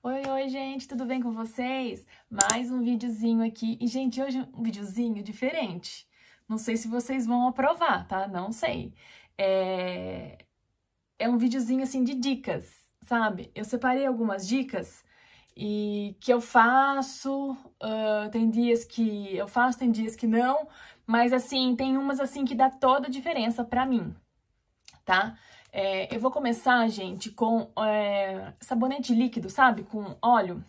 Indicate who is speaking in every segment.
Speaker 1: Oi, oi, gente, tudo bem com vocês? Mais um videozinho aqui. E, gente, hoje um videozinho diferente. Não sei se vocês vão aprovar, tá? Não sei. É, é um videozinho, assim, de dicas, sabe? Eu separei algumas dicas e que eu faço, uh, tem dias que eu faço, tem dias que não, mas, assim, tem umas, assim, que dá toda a diferença pra mim, tá? É, eu vou começar, gente, com é, sabonete líquido, sabe? Com óleo.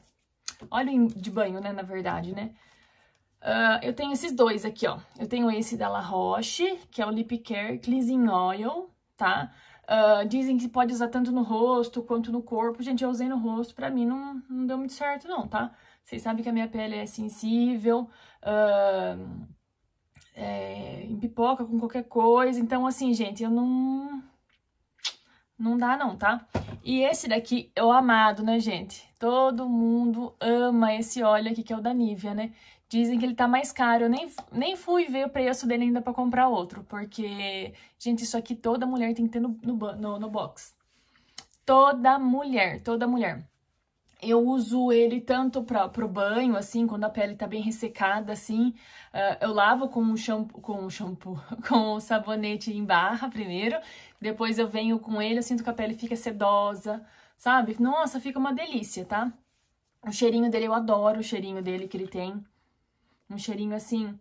Speaker 1: Óleo de banho, né, na verdade, né? Uh, eu tenho esses dois aqui, ó. Eu tenho esse da La Roche, que é o Lip Care Cleansing Oil, tá? Uh, dizem que pode usar tanto no rosto quanto no corpo. Gente, eu usei no rosto, pra mim não, não deu muito certo não, tá? Vocês sabem que a minha pele é sensível, uh, é, empipoca com qualquer coisa. Então, assim, gente, eu não não dá não, tá? E esse daqui é o amado, né, gente? Todo mundo ama esse óleo aqui, que é o da Nivea, né? Dizem que ele tá mais caro. Eu nem, nem fui ver o preço dele ainda pra comprar outro. Porque, gente, isso aqui toda mulher tem que ter no, no, no, no box. Toda mulher, toda mulher. Eu uso ele tanto para pro banho, assim, quando a pele tá bem ressecada, assim. Uh, eu lavo com o shampoo, com o shampoo, com o sabonete em barra primeiro. Depois eu venho com ele, eu sinto que a pele fica sedosa, sabe? Nossa, fica uma delícia, tá? O cheirinho dele, eu adoro o cheirinho dele que ele tem. Um cheirinho, assim,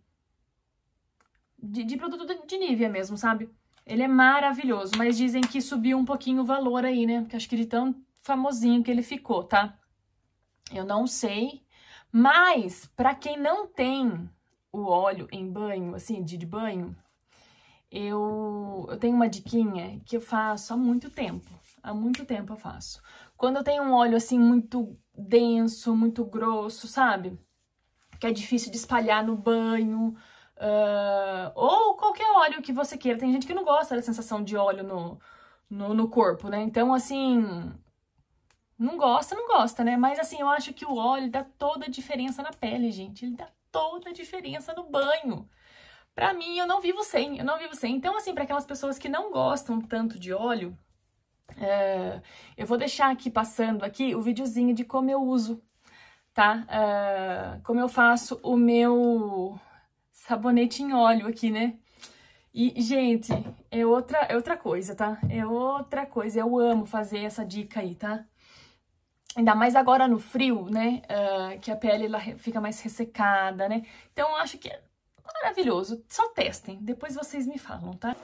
Speaker 1: de, de produto de Nivea mesmo, sabe? Ele é maravilhoso, mas dizem que subiu um pouquinho o valor aí, né? Porque acho que ele tão famosinho que ele ficou, tá? Eu não sei, mas para quem não tem o óleo em banho, assim, de, banho, eu, eu tenho uma diquinha que eu faço há muito tempo. Há muito tempo eu faço. Quando eu tenho um óleo assim muito denso, muito grosso, sabe? Que é difícil de espalhar no banho, uh, ou qualquer óleo que você queira. Tem gente que não gosta da sensação de óleo no, no, no corpo, né? Então, assim, não gosta, não gosta, né? Mas assim, eu acho que o óleo dá toda a diferença na pele, gente. Ele dá toda a diferença no banho. Pra mim, eu não vivo sem, eu não vivo sem. Então, assim, para aquelas pessoas que não gostam tanto de óleo, é, eu vou deixar aqui passando aqui o videozinho de como eu uso, tá? É, como eu faço o meu sabonete em óleo aqui, né? E, gente, é outra, é outra coisa, tá? É outra coisa. Eu amo fazer essa dica aí, tá? Ainda mais agora no frio, né? Uh, que a pele ela fica mais ressecada, né? Então, eu acho que é maravilhoso. Só testem. Depois vocês me falam, tá?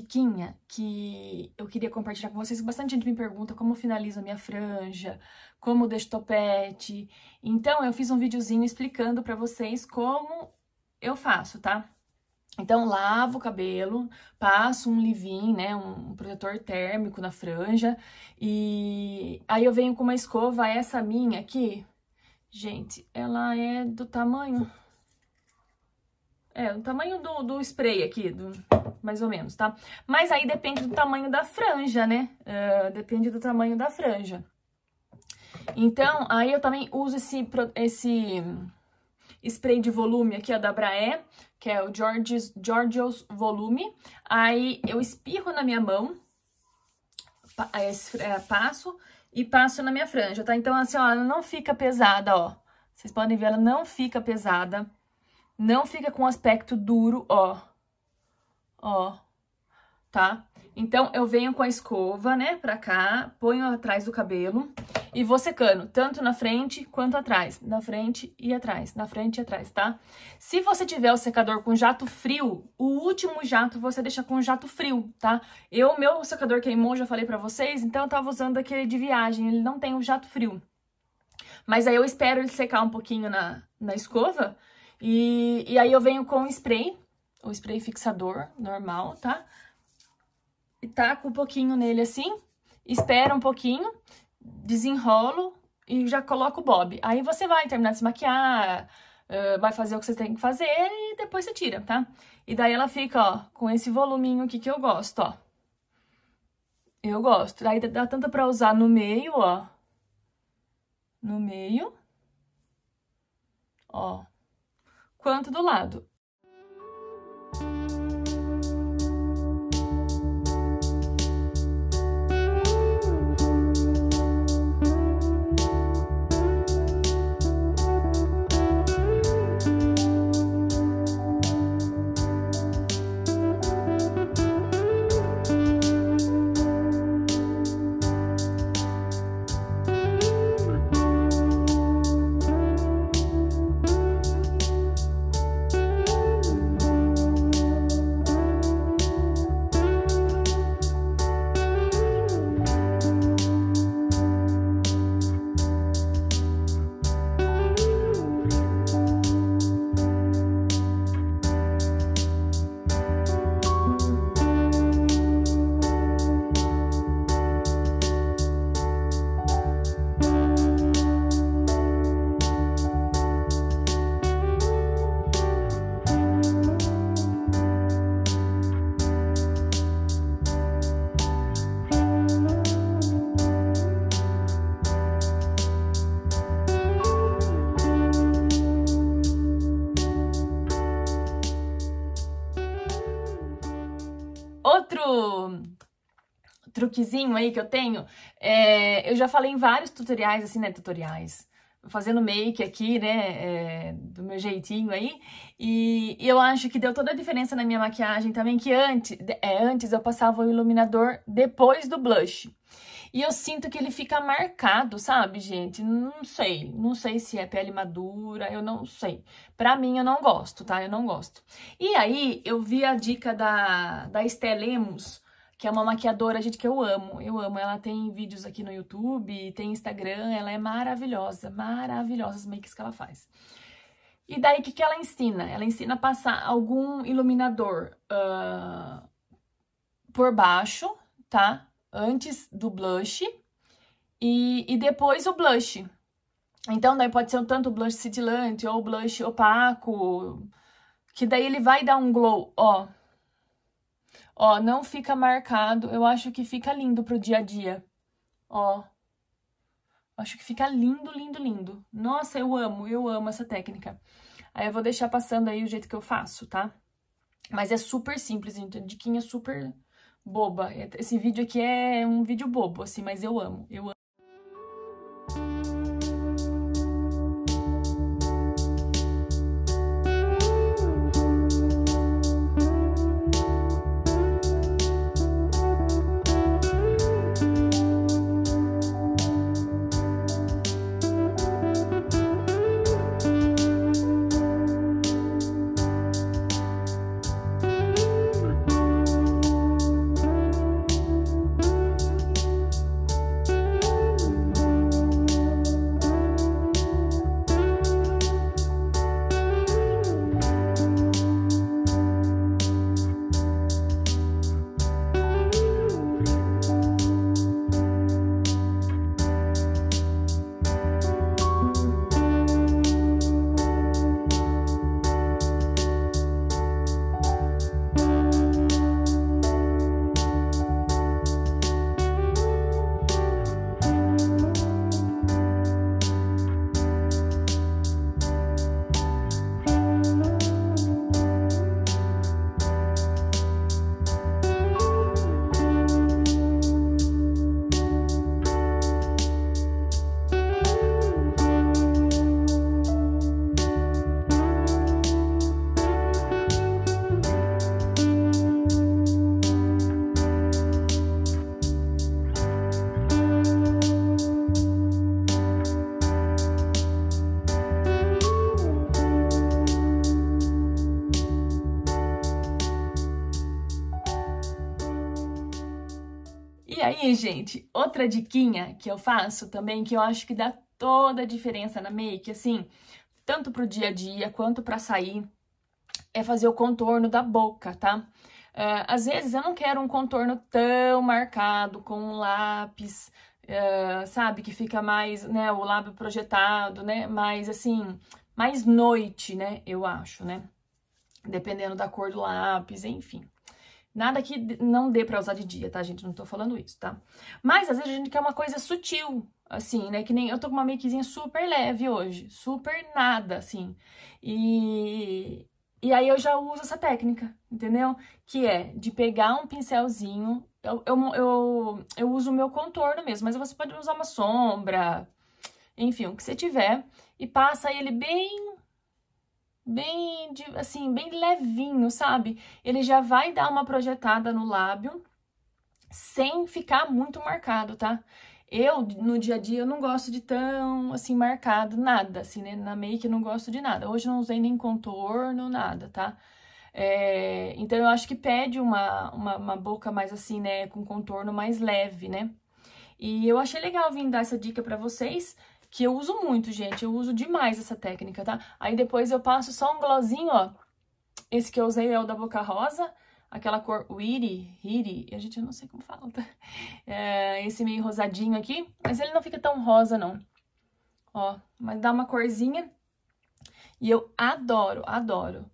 Speaker 1: Diquinha que eu queria compartilhar com vocês, bastante gente me pergunta como finalizo a minha franja, como deixo topete. Então, eu fiz um videozinho explicando pra vocês como eu faço, tá? Então, lavo o cabelo, passo um leave né, um protetor térmico na franja, e aí eu venho com uma escova, essa minha aqui, gente, ela é do tamanho... É, o tamanho do, do spray aqui, do, mais ou menos, tá? Mas aí depende do tamanho da franja, né? Uh, depende do tamanho da franja. Então, aí eu também uso esse, esse spray de volume aqui, ó, da Braé, que é o George's, Volume. Aí eu espirro na minha mão, é, passo e passo na minha franja, tá? Então, assim, ó, ela não fica pesada, ó. Vocês podem ver, ela não fica pesada. Não fica com aspecto duro, ó ó, tá? Então, eu venho com a escova, né, pra cá, ponho atrás do cabelo e vou secando, tanto na frente quanto atrás, na frente e atrás, na frente e atrás, tá? Se você tiver o secador com jato frio, o último jato você deixa com jato frio, tá? Eu, meu secador queimou, já falei pra vocês, então eu tava usando aquele de viagem, ele não tem o jato frio. Mas aí eu espero ele secar um pouquinho na, na escova e, e aí eu venho com spray, o spray fixador normal, tá? E taco um pouquinho nele assim, espera um pouquinho, desenrolo e já coloco o bob. Aí você vai terminar de se maquiar, vai fazer o que você tem que fazer e depois você tira, tá? E daí ela fica, ó, com esse voluminho aqui que eu gosto, ó. Eu gosto. Aí dá tanto pra usar no meio, ó. No meio. Ó. Quanto do lado. Truquezinho aí que eu tenho, é, eu já falei em vários tutoriais, assim, né, tutoriais, fazendo make aqui, né, é, do meu jeitinho aí, e, eu acho que deu toda a diferença na minha maquiagem também, que antes, é, antes eu passava o iluminador depois do blush. E eu sinto que ele fica marcado, sabe, gente? Não sei. Não sei se é pele madura, eu não sei. Pra mim, eu não gosto, tá? Eu não gosto. E aí, eu vi a dica da, da Estelemos, que é uma maquiadora, gente, que eu amo. Eu amo. Ela tem vídeos aqui no YouTube, tem Instagram. Ela é maravilhosa, maravilhosa as makes que ela faz. E daí, o que, que ela ensina? Ela ensina a passar algum iluminador uh, por baixo, tá? antes do blush e, e depois o blush. Então, daí pode ser um tanto blush cintilante ou blush opaco, que daí ele vai dar um glow, ó. Ó, não fica marcado, eu acho que fica lindo pro dia a dia, ó. Acho que fica lindo, lindo, lindo. Nossa, eu amo, eu amo essa técnica. Aí eu vou deixar passando aí o jeito que eu faço, tá? Mas é super simples, gente, diquinha super boba. Esse vídeo aqui é um vídeo bobo, assim, mas eu amo. Eu amo. Gente, outra diquinha que eu faço também, que eu acho que dá toda a diferença na make, assim, tanto pro dia a dia quanto pra sair, é fazer o contorno da boca, tá? Uh, às vezes eu não quero um contorno tão marcado com um lápis, uh, sabe? Que fica mais, né, o lábio projetado, né? Mais assim, mais noite, né? Eu acho, né? Dependendo da cor do lápis, enfim. Nada que não dê pra usar de dia, tá, gente? Não tô falando isso, tá? Mas, às vezes, a gente quer uma coisa sutil, assim, né? Que nem eu tô com uma makezinha super leve hoje. Super nada, assim. E... E aí eu já uso essa técnica, entendeu? Que é de pegar um pincelzinho, eu, eu, eu, eu uso o meu contorno mesmo, mas você pode usar uma sombra, enfim, o que você tiver, e passa ele bem, bem, assim, bem levinho, sabe? Ele já vai dar uma projetada no lábio, sem ficar muito marcado, tá? Eu, no dia a dia, eu não gosto de tão, assim, marcado, nada, assim, né? Na make eu não gosto de nada. Hoje eu não usei nem contorno, nada, tá? É, então, eu acho que pede uma, uma, uma boca mais assim, né? Com contorno mais leve, né? E eu achei legal vir dar essa dica pra vocês, que eu uso muito, gente. Eu uso demais essa técnica, tá? Aí depois eu passo só um glossinho, ó. Esse que eu usei é o da Boca Rosa, aquela cor Wiri, Hiri, a gente não sei como fala, tá? É, esse meio rosadinho aqui, mas ele não fica tão rosa, não. Ó, mas dá uma corzinha. E eu adoro, adoro.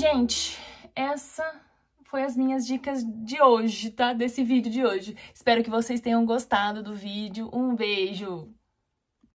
Speaker 1: Gente, essa foi as minhas dicas de hoje, tá? Desse vídeo de hoje. Espero que vocês tenham gostado do vídeo. Um beijo!